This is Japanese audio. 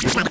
you